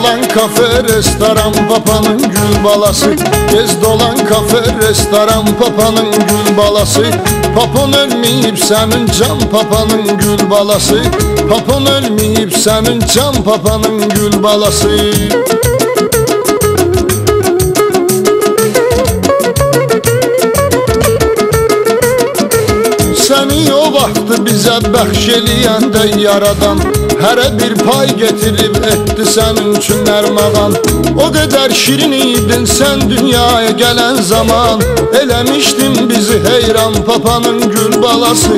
dolan kafe restoran papanın gül balası. Gez dolan kafe restoran papanın gül balası. Papon ölmeyip senin can papanın gül balası. Papon ölmeyip senin can papanın gül balası. Səni o vaxtı bizə bəxş eləyəndə yaradan Hərə bir pay getirib etdi sənin üçün nərmağan O qədər şirin idin sən dünyaya gələn zaman. Eləmişdin bizi heyran papanın gül balası.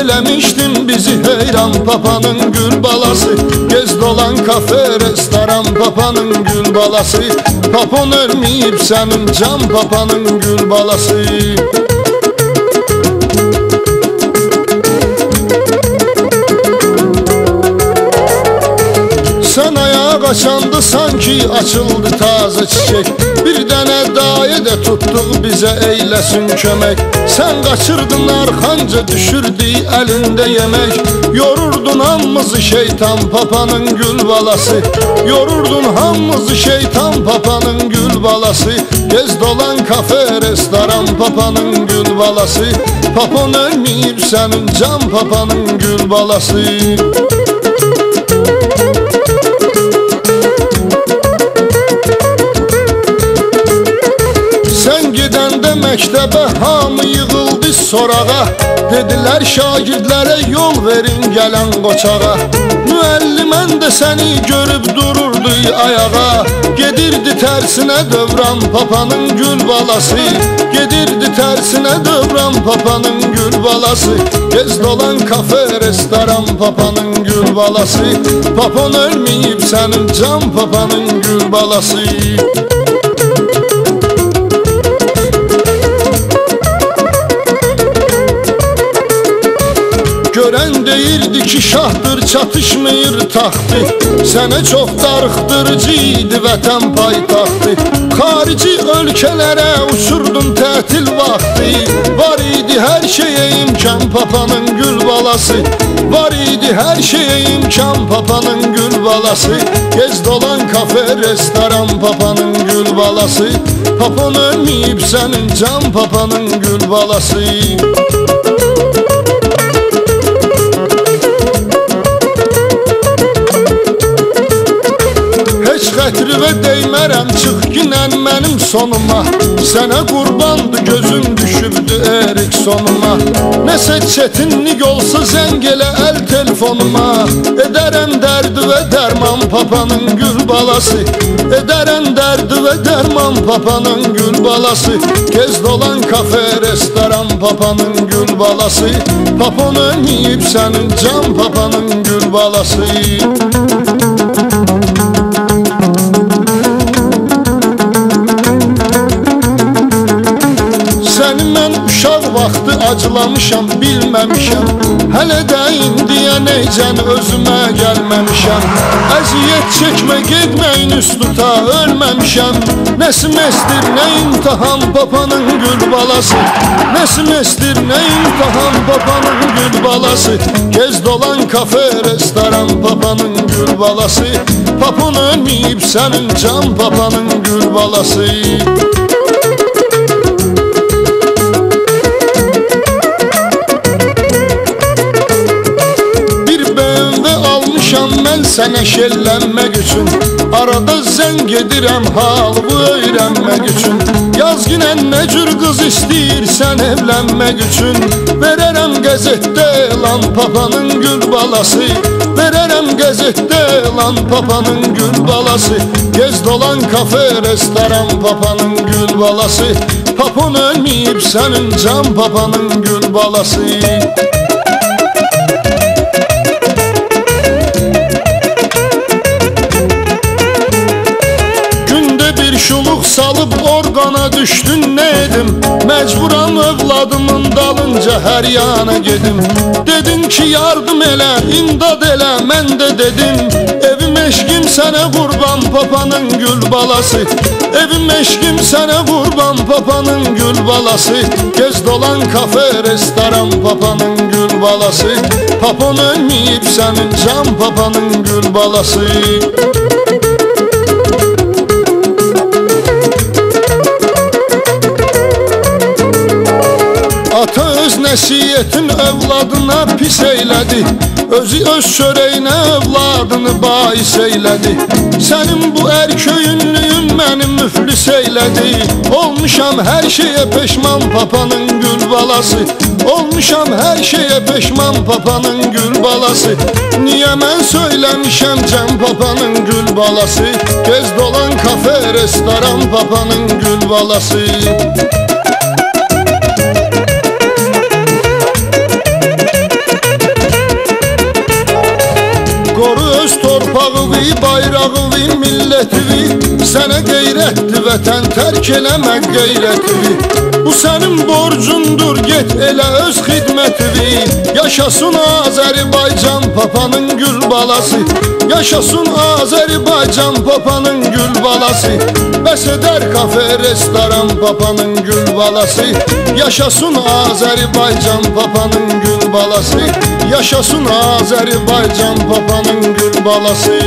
Eləmişdin bizi heyran papanın gül balası. Gez dolan kafe restoran papanın gül balası. Papon ölməyib sənin can papanın gül balası kaçandı sanki açıldı taze çiçek. Bir tane daye de tuttuk bize eylesin kömek. Sen kaçırdın arkanca düşürdü elinde yemek. Yorurdun hamımızı şeytan papanın gül balası Yorurdun hamımızı şeytan papanın gül balası Gez dolan kafe restoran papanın gül balası Papon ölmeyip senin can papanın gül balası Sen məktəbə hamı yığıldı sorağa. Dedilər şagirdlərə yol verin gələn qoçağa. Müəllimən də səni görüb dururdu ayağa. Gedirdi tərsinə dövran papanın gül balası. Gedirdi tərsinə dövran papanın gül balası. Gez dolan kafe restoran papanın gül balası. Papon ölməyib sənin can papanın gül balası Görən deyirdi ki şahdır çatışmır taxtı Sənə çox darıxdırıcı idi vətən paytaxtı Xarici ölkələrə uçurdun tətil vaxtı Var idi hər şeyə imkan papanın gül balası. Var idi hər şeyə imkan papanın gül balası. Gez dolan kafe restoran papanın gül balası. Papon ölməyib sənin can papanın gül balası Heç xətrivə deymərəm çıx ginən mənim sonuma. Sənə qurbandı gözüm düşübdü erik sonuma. Nəsə çətinlik olsa zəng elə əl telefonuma. Edərəm dərdi və dərman papanın gül balası. Edərəm dərdi və dərman papanın gül balası. Gez dolan kafe restoran papanın gül balası. Papon ölməyib sənin can papanın gül balası. Səni acılamışam, bilməmişəm Hələ də indiyə necən özümə gəlməmişəm Əziyyət çəkmə, getməyin üst tuta, ölməmişəm Nəsim estir, nə imtahan papanın gül balası. Nəsim estir, nə imtahan papanın gül balası. Gez dolan kafe, restoran papanın gül balası. Papon ölməyib sənin can papanın gül balası almışam mən sənə şellənmək üçün Arada zəng edirəm halımı öyrənmək üçün Yaz günən nə cür qız istəyirsən evlənmək üçün Verərəm qəzetdə elan papanın gül balası. Verərəm qəzetdə elan papanın gül balası. Gez dolan kafe restoran papanın gül balası. Papon ölməyib sənin can papanın gül balası düşdün nə edim Məcburam övladımın dalınca hər yana gedim Dedin ki yardım elə, imdad elə, mən də dedim. Evim eşqim sənə qurban papanın gül balası. Evim eşqim sənə qurban papanın gül balası. Gez dolan kafe restoran papanın gül balası. Papon ölməyib sənin can papanın gül balası. Ata öz nəsiyyətin övladına pis eylədi Özü öz çörəyinə övladını bais eylədi Sənin bu ərköyünlüyün məni müflis eylədi Olmuşam hər şeyə peşman papanın gül balası. Olmuşam hər şeyə peşman papanın gül balası. Niyə mən söyləmişəm cəm papanın gül balası? Gez dolan kafe, restoran papanın gül balası Qoru öz torpağıvi, bayrağıvi, millətivi Sənə qeyrətli vətən tərk eləmə qeyrətivi Bu sənin borcundur, get elə öz xidmətivi. Yaşasın Azərbaycan papanın gül balası. Yaşasın Azərbaycan papanın gül balası. Bəs edər kafe, restoran papanın gül balası. Yaşasın Azərbaycan papanın gül balası Yaşasın Azərbaycan papanın gül balası